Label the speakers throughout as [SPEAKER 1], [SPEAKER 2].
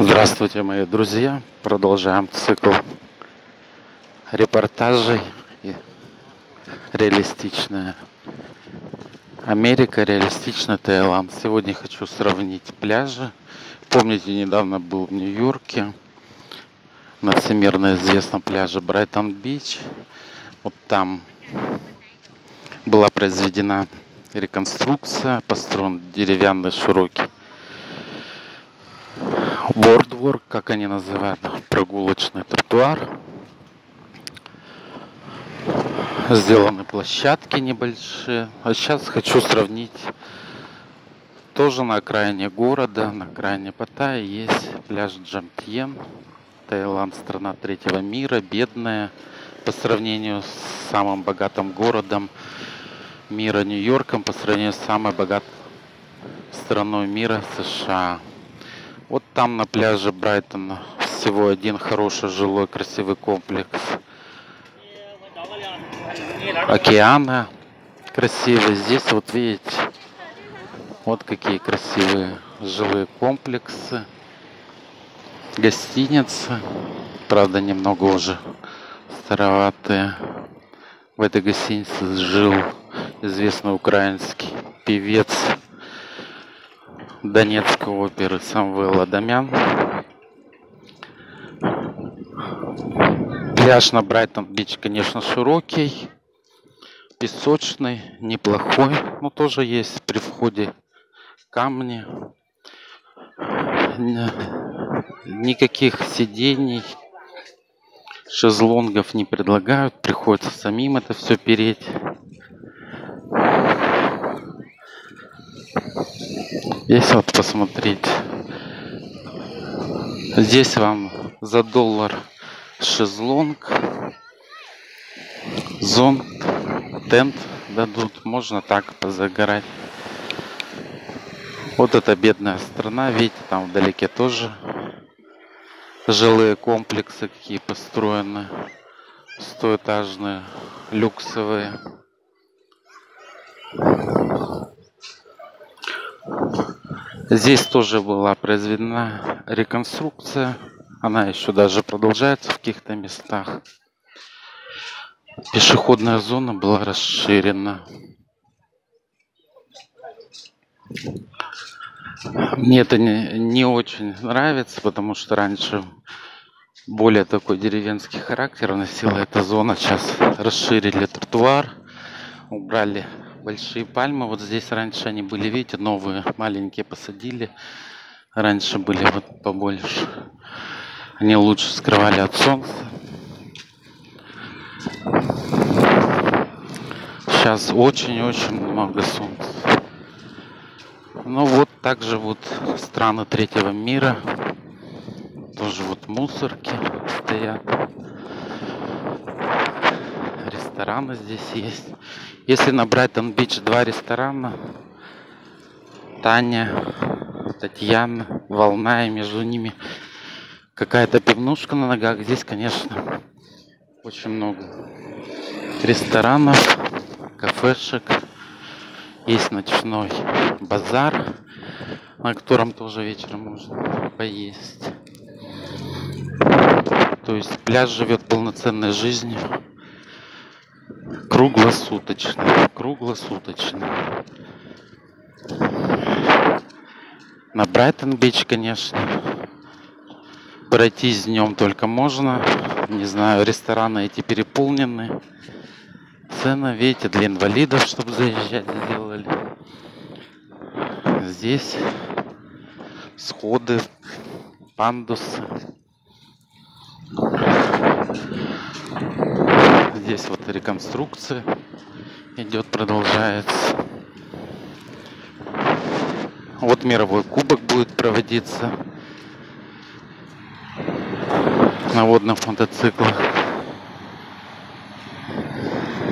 [SPEAKER 1] Здравствуйте, мои друзья. Продолжаем цикл репортажей реалистичная Америка, реалистичный Таиланд. Сегодня хочу сравнить пляжи. Помните, недавно был в Нью-Йорке на всемирно известном пляже Брайтон-Бич. Вот там была произведена реконструкция, построен деревянный широкий бордворк, как они называют, прогулочный тротуар. Сделаны площадки небольшие. А сейчас хочу сравнить тоже на окраине города, на окраине Паттайи есть пляж Джамтьен. Таиланд страна третьего мира, бедная по сравнению с самым богатым городом мира Нью-Йорком, по сравнению с самой богатой страной мира США. Там на пляже Брайтона всего один хороший жилой красивый комплекс. Океана красивый. Здесь вот видите, вот какие красивые жилые комплексы. Гостиницы. Правда, немного уже староватые. В этой гостинице жил известный украинский певец Донецкой оперы Самвел Адамян. Пляж на Брайтон-Бич, конечно, широкий, песочный, неплохой, но тоже есть при входе камни. Никаких сидений, шезлонгов не предлагают, приходится самим это все переть. Здесь вот посмотреть. Здесь вам за доллар шезлонг, зон, тент дадут. Можно так позагорать. Вот эта бедная страна, видите, там вдалеке тоже жилые комплексы какие построены, стоэтажные, люксовые. Здесь тоже была произведена реконструкция. Она еще даже продолжается в каких-то местах. Пешеходная зона была расширена. Мне это не, не очень нравится, потому что раньше более такой деревенский характер носила эта зона. Сейчас расширили тротуар, убрали большие пальмы. Вот здесь раньше они были, видите, новые, маленькие посадили. Раньше были вот побольше. Они лучше скрывали от солнца. Сейчас очень-очень много солнца. Ну вот так живут страны третьего мира. Тоже вот мусорки стоят рестораны здесь есть. Если на Брайтон-Бич два ресторана, Таня, Татьяна, Волна, и между ними какая-то пивнушка на ногах. Здесь, конечно, очень много ресторанов, кафешек. Есть ночной базар, на котором тоже вечером можно поесть. То есть пляж живет полноценной жизнью круглосуточно круглосуточно. На брайтон бич конечно. Пройтись днем только можно. Не знаю рестораны эти переполнены. Цена видите для инвалидов чтобы заезжать сделали. Здесь сходы пандусы Здесь вот реконструкция идет, продолжается. Вот мировой кубок будет проводиться на водных мотоциклах.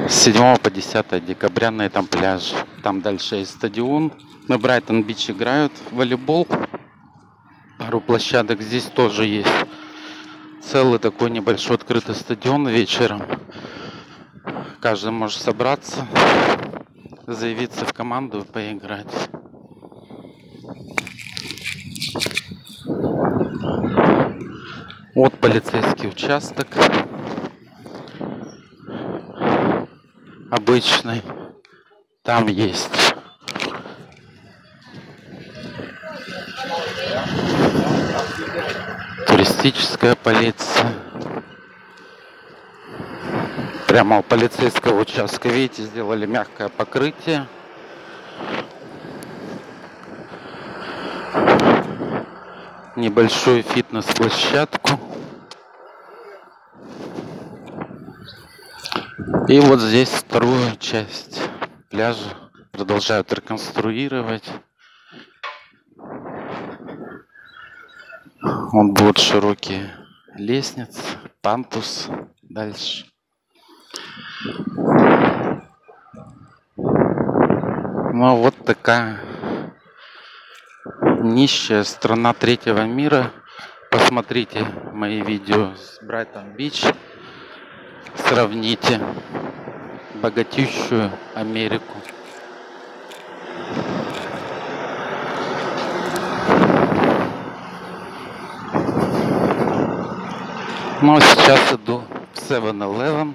[SPEAKER 1] С 7 по 10 декабря на этом пляже. Там дальше есть стадион. На Брайтон-Бич играют в волейбол. Пару площадок здесь тоже есть. Целый такой небольшой открытый стадион вечером каждый может собраться, заявиться в команду и поиграть. Вот полицейский участок. Обычный. Там есть туристическая полиция. Прямо у полицейского участка, видите, сделали мягкое покрытие. Небольшую фитнес-площадку. И вот здесь вторую часть пляжа продолжают реконструировать. Он будет широкие лестницы, пантус дальше. Ну вот такая нищая страна третьего мира. Посмотрите мои видео с Брайтон Бич. Сравните богатющую Америку. Ну а сейчас иду в 7-Eleven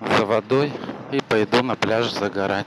[SPEAKER 1] за водой и пойду на пляж загорать.